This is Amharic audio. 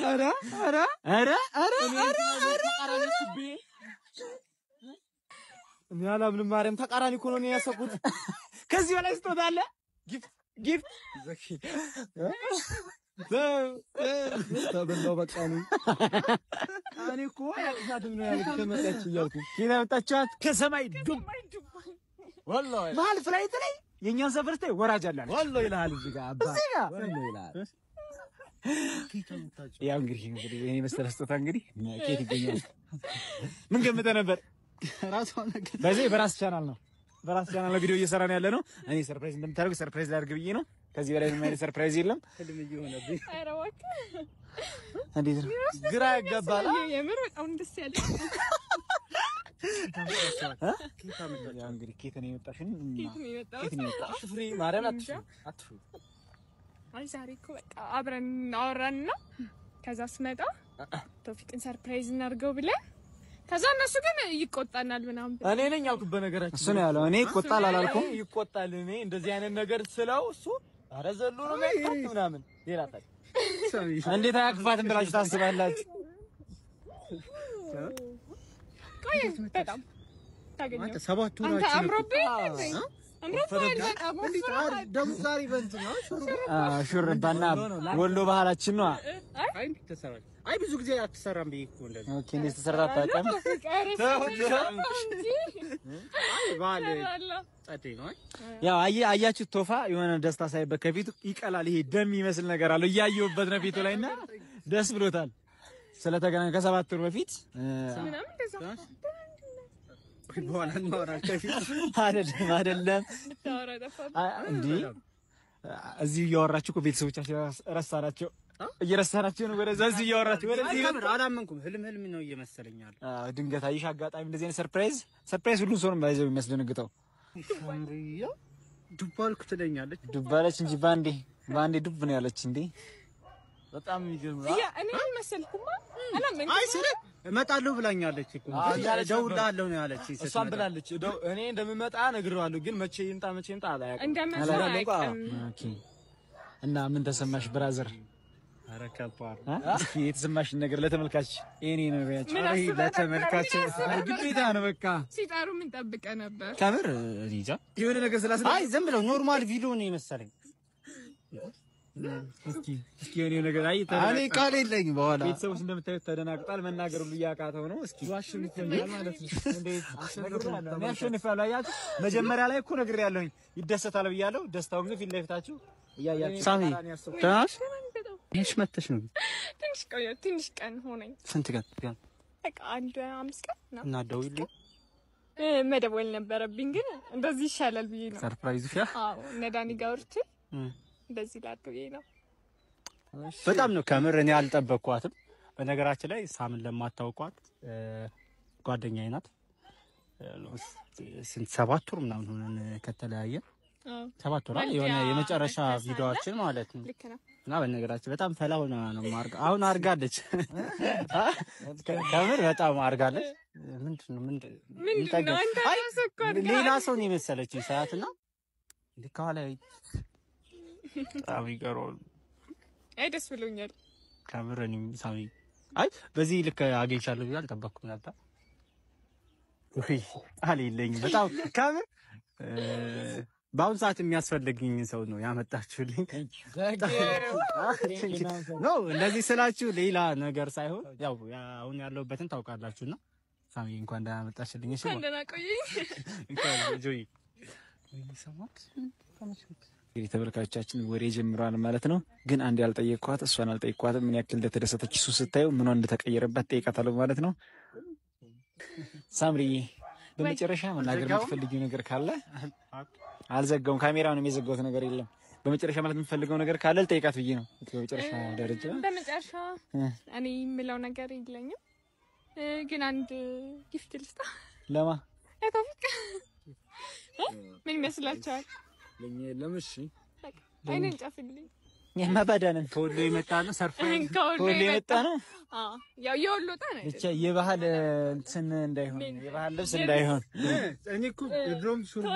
ኧረ ኧረ ኧረ ኧረ እኔ አላምንም። ማርያም ተቃራኒ እኮ ነው እኔ ያሰብኩት። ከዚህ በላይ ስጦታ አለ? gift gift ተበላው በቃ ነው። እኔ እኮ ያቅሳትም ነው ያልኩት ከመጣች እያልኩ ኬት ያመጣችኋት? ከሰማይ ዱብ ወላሂ መሀል flight ላይ የእኛን ሰፈር ስታይ ወራጅ አለ ወላሂ ይልሃል እዚህ ጋር አባ እዚህ ጋር ወላሂ ይልሃል። ያው እንግዲህ እንግዲህ የኔ መሰለ ስጦታ እንግዲህ ኬት ይገኛል? ምን ገምተህ ነበር? በዚህ በራስ ቻናል ነው በራስ ቻናል ነው ቪዲዮ እየሰራን ያለ ነው። እኔ surprise እንደምታደርጉ surprise ላድርግ ብዬ ነው። ከዚህ በላይ ምንም አይነት surprise የለም። እንዴት ነው? ግራ ያጋባል። የምር በጣም ደስ ያለ እንግዲህ ኬት ነው የመጣሽን ኬት ነው ነው የመጣሽ? አትፍሪ ማርያም አትፍሪ አትፍሪ። አይ ዛሬ እኮ በቃ አብረን አወራንና ከዛ ስመጣ ቶፊቅን surprise እናድርገው ብለን ከዛ እነሱ ግን ይቆጣናል ምናምን እኔ ነኝ ያልኩት በነገራችን እሱ ነው ያለው። እኔ ይቆጣል አላልኩም። ይቆጣል። እኔ እንደዚህ አይነት ነገር ስለው እሱ ኧረ ዘሎ ነው የሚያቅፋት ምናምን ሌላ ታዲያ እንዴት አያቅፋትም ብላችሁ ታስባላችሁ? ቆይ በጣም ታገኘው አንተ ሰባት ሹርባና ወሎ ባህላችን ነው። አይ ብዙ ጊዜ አትሰራም ብዬ እኮ እንደዚህ ኦኬ እንዴት ተሰራ አታውቅም? ያው አየ አያችሁ ቶፋ? የሆነ ደስታ ሳይበት ከፊቱ ይቀላል። ይሄ ደም ይመስል ነገር አለው። እያየሁበት ነው ፊቱ ላይና ደስ ብሎታል። ስለተገናኘ ከሰባት ወር በፊት በኋላ አይደለም አይደለም እንዲህ እዚህ እያወራችሁ እኮ ቤተሰቦቻችን ረሳናቸው እየረሳናቸው ነው። ወደዛ እዚህ እያወራችሁ ወደዚህ አላመንኩም። ህልም ህልም ነው እየመሰለኝ አዎ፣ ድንገት አይሽ አጋጣሚ እንደዚህ አይነት surprise surprise ሁሉም ሰው ነው ባይዘው የሚያስደነግጠው። ዱባልኩ ትለኛለች። ዱባለች እንጂ ባንዴ ባንዴ ዱብ ነው ያለች እንዴ። በጣም የሚገርም ነው። ያ እኔ አልመሰልኩማ አላመንኩም። አይ ስለ እመጣለሁ ብላኛለች እኮ እደውልልሃለሁ ነው ያለች። እሷን ብላለች። እኔ እንደምመጣ ነግሬዋለሁ፣ ግን መቼ ይምጣ መቼ ይምጣ አላውቅም። እና ምን ተሰማሽ brother? ኧረ ከባድ አ? እስኪ የተሰማሽን ነገር ለተመልካች ይሄኔ ነው ያቸው።? ለተመልካች ምን አስበህ ነበር? ግዴታ ነው በቃ ሲጠሩ ምን ጠብቀህ ነበር? ከምር እኔ እንጃ። የሆነ ነገር ስላስ አይ ዝም ብለው normal ቪዲዮ ነው የመሰለኝ። እስኪ እስኪ የሆነ ነገር አይ እኔ ቃል የለኝም በኋላ ቤተሰቦች እንደምታዩት ተደናግጧል። መናገር ሁሉ እያቃተው ነው። እስኪ አሸንፋለሁ። አያችሁ መጀመሪያ ላይ እኮ ነግሬያለሁኝ ይደሰታል ብያለሁ። ደስታውን ግን ፊት ለፊታችሁ እያያችሁ ሳሚ ይሄሽ መተሽ ነው ትንሽ ቆየ ትንሽ ቀን ሆነኝ። ስንት ቀን ቀን በቃ አንድ አምስት ቀን ነው እና ደውይልኝ እ፣ መደወል ነበረብኝ ግን እንደዚህ ይሻላል ብዬ ነው። surprise ሻ አዎ እነ ዳኒ ጋር ወርቼ እንደዚህ ላድርግ ብዬ ነው። በጣም ነው ከምር እኔ አልጠበቅኳትም። በነገራችን ላይ ሳምን ለማታውቋት ጓደኛዬ ናት። ስንት ሰባት ወር ምናምን ሆነን ከተለያየን አዎ ሰባት ወር የሆነ የመጨረሻ ቪዲዮአችን ማለት ነው። ልክ ነው። እና በነገራችን በጣም ፈላ ሆና ነው አሁን አርጋለች። ከምር በጣም አርጋለች። ምንድን ነው ምንድን ሌላ ሰው ነው የመሰለችኝ ሰዓት እና ከኋላ በጣም ይገርማል። አይ ደስ ብሎኛል። ከምር እኔም ሳሚ አይ በዚህ ልክ አግኝቻለሁ ብዬ አልጠበቅኩም ነበር። ውይ በጣም ከምር እ፣ በአሁኑ ሰዓት የሚያስፈልግኝ ሰው ነው ያመጣችሁልኝ። ኖ እንደዚህ ስላችሁ ሌላ ነገር ሳይሆን ያው አሁን ያለሁበትን ታውቃላችሁና ሳሚ እንኳን ደህና መጣችልኝ። እሺ እንኳን ደህና ቆየኝ። እንግዲህ ተመልካቾቻችን ወሬ ጀምረዋል ማለት ነው። ግን አንድ ያልጠየቅኳት እሷን አልጠየቅኳትም። ምን ያክል እንደተደሰተች እሱ ስታየው ምኗ እንደተቀየረባት ጠይቃታለሁ ማለት ነው። ሳምሪዬ በመጨረሻ መናገር የምትፈልጊው ነገር ካለ አልዘጋውም። ካሜራውንም የዘጋሁት ነገር የለም። በመጨረሻ ማለት የምትፈልገው ነገር ካለ ልጠይቃት ብዬ ነው። በመጨረሻ ደረጃ በመጨረሻ እኔ የምለው ነገር የለኝም ግን አንድ gift ልስጣ ለማ ምን ይመስላችኋል? ለኛ የለም። እሺ አይንን ጨፍልኝ። መባዳንን ከወሎ የመጣ ነው surprise ከወሎ የመጣ ነው። አዎ ያው የወሎ ዕጣ ነው። ብቻ የባህል እንትን እንዳይሆን የባህል ልብስ እንዳይሆን እኔ እኮ ድሮም ሹርባ